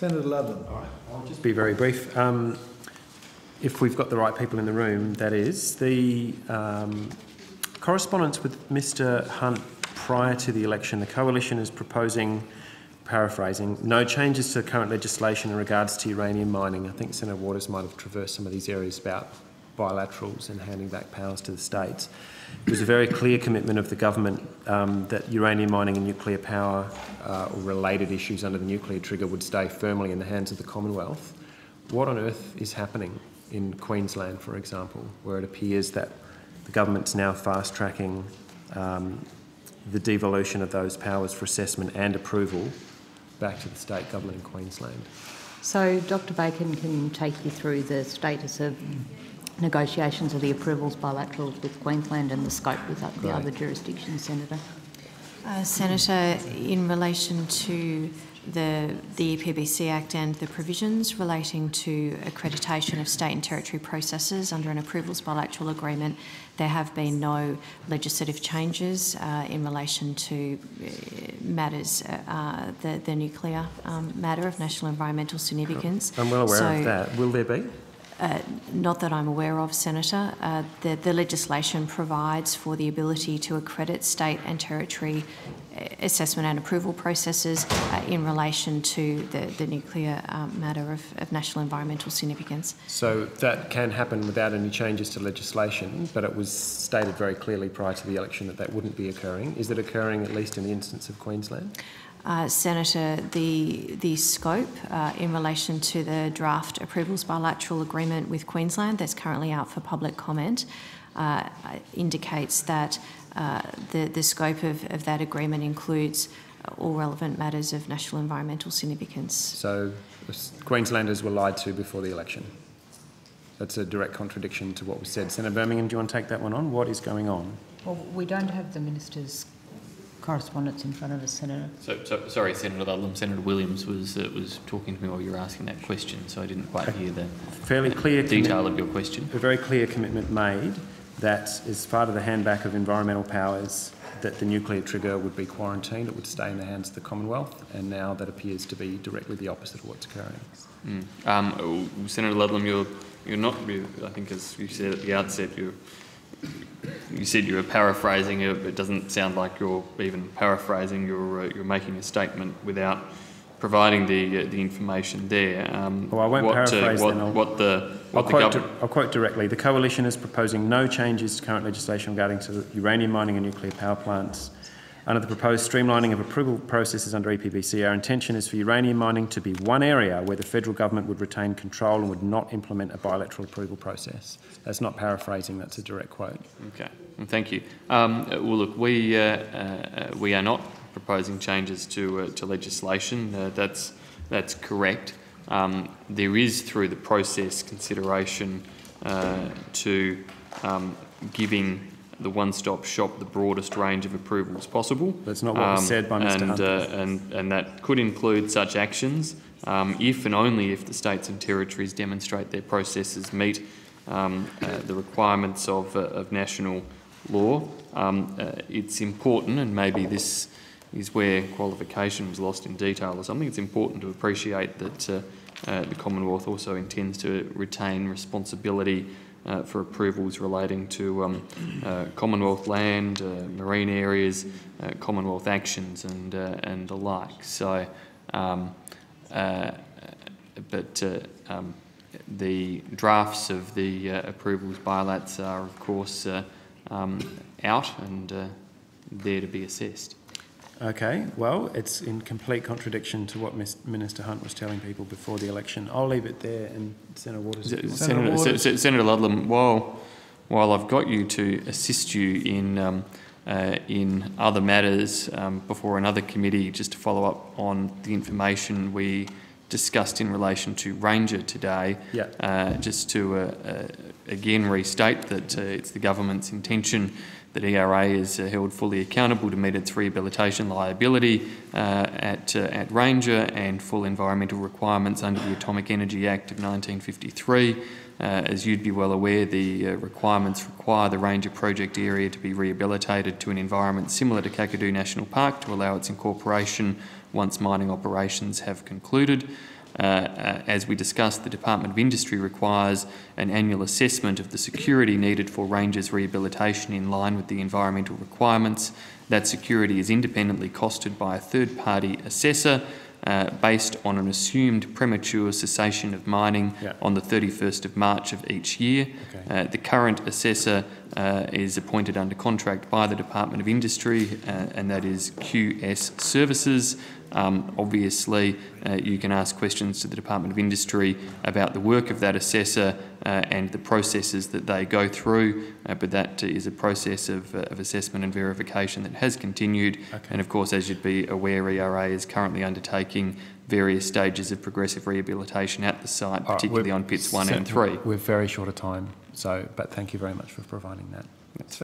Senator Ludlam. I'll just be very brief. Um, if we've got the right people in the room, that is. The um, correspondence with Mr Hunt prior to the election, the Coalition is proposing, paraphrasing, no changes to current legislation in regards to uranium mining. I think Senator Waters might have traversed some of these areas about bilaterals and handing back powers to the states. It was a very clear commitment of the government um, that uranium mining and nuclear power uh, or related issues under the nuclear trigger would stay firmly in the hands of the Commonwealth. What on earth is happening in Queensland, for example, where it appears that the government's now fast tracking um, the devolution of those powers for assessment and approval back to the state government in Queensland? So Dr Bacon can take you through the status of negotiations of the approvals bilaterals with Queensland and the scope with the Right. other jurisdictions, Senator. Uh, Senator, in relation to the, the EPBC Act and the provisions relating to accreditation of state and territory processes under an approvals bilateral agreement, there have been no legislative changes uh, in relation to uh, matters, uh, uh, the, the nuclear um, matter of national environmental significance. I'm well aware So- of that. Will there be? Uh, Not that I'm aware of, Senator. Uh, The, the legislation provides for the ability to accredit state and territory uh, assessment and approval processes uh, in relation to the, the nuclear um, matter of, of national environmental significance. So that can happen without any changes to legislation, but it was stated very clearly prior to the election that that wouldn't be occurring. Is it occurring at least in the instance of Queensland? Uh, Senator, the, the scope uh, in relation to the draft approvals bilateral agreement with Queensland that's currently out for public comment uh, indicates that uh, the, the scope of, of that agreement includes all relevant matters of national environmental significance. So Queenslanders were lied to before the election. That's a direct contradiction to what was said. Senator Birmingham, do you want to take that one on? What is going on? Well, we don't have the minister's correspondence in front of us, Senator. So, so, sorry, Senator Ludlam. Senator Williams was uh, was talking to me while you were asking that question, so I didn't quite hear the Fairly clear detail of your question. a very clear commitment made that as part of the handback of environmental powers that the nuclear trigger would be quarantined, it would stay in the hands of the Commonwealth, and now that appears to be directly the opposite of what's occurring. Mm. Um, Senator Ludlam, you're you're not. I think, as you said at the outset, you you said you were paraphrasing it. but It doesn't sound like you're even paraphrasing. You're uh, you're making a statement without providing the uh, the information there. Um, Well, I won't what, paraphrase Uh, what, I'll- what the I'll the quote, I'll quote directly. The Coalition is proposing no changes to current legislation regarding to uranium mining and nuclear power plants. Under the proposed streamlining of approval processes under EPBC, our intention is for uranium mining to be one area where the federal government would retain control and would not implement a bilateral approval process. That's not paraphrasing, that's a direct quote. Okay, thank you. Um, well, look, we uh, uh, we are not proposing changes to uh, to legislation. Uh, that's that's correct. Um, there is through the process consideration uh, to um, giving the one-stop shop the broadest range of approvals possible. That's not what was said by Mr And, uh, and, and that could include such actions um, if and only if the states and territories demonstrate their processes meet um, uh, the requirements of, uh, of national law. Um, uh, it's important, and maybe this is where qualification was lost in detail or something, it's important to appreciate that uh, uh, the Commonwealth also intends to retain responsibility uh, for approvals relating to um, uh, Commonwealth land, uh, marine areas, uh, Commonwealth actions, and uh, and the like. So, um, but um, the drafts of the approvals bilats are, of course, um, out and there to be assessed. Okay, well, it's in complete contradiction to what Mis- Minister Hunt was telling people before the election. I'll leave it there and Senator Waters. if you. Senator, Waters. Se- Se- Senator Ludlam, while, while I've got you to assist you in, um, uh, in other matters um, before another committee, just to follow up on the information we discussed in relation to Ranger today, Yeah. uh, just to uh, uh, again restate that uh, it's the government's intention that ERA is uh, held fully accountable to meet its rehabilitation liability uh, at, uh, at Ranger and full environmental requirements under the Atomic Energy Act of 1953. Uh, as you'd be well aware, the requirements require the Ranger project area to be rehabilitated to an environment similar to Kakadu National Park to allow its incorporation once mining operations have concluded. Uh, uh, as we discussed, the Department of Industry requires an annual assessment of the security needed for Ranger's rehabilitation in line with the environmental requirements. That security is independently costed by a third-party assessor uh, based on an assumed premature cessation of mining Yeah. on the 31st of March of each year. Okay. Uh, the current assessor uh, is appointed under contract by the Department of Industry, uh, and that is QS Services. Um, obviously, uh, you can ask questions to the Department of Industry about the work of that assessor uh, and the processes that they go through, uh, but that is a process of, uh, of assessment and verification that has continued. Okay. And of course, as you'd be aware, ERA is currently undertaking various stages of progressive rehabilitation at the site, All right, particularly we're- on pits one and three. We're very short of time, so, but thank you very much for providing that. That's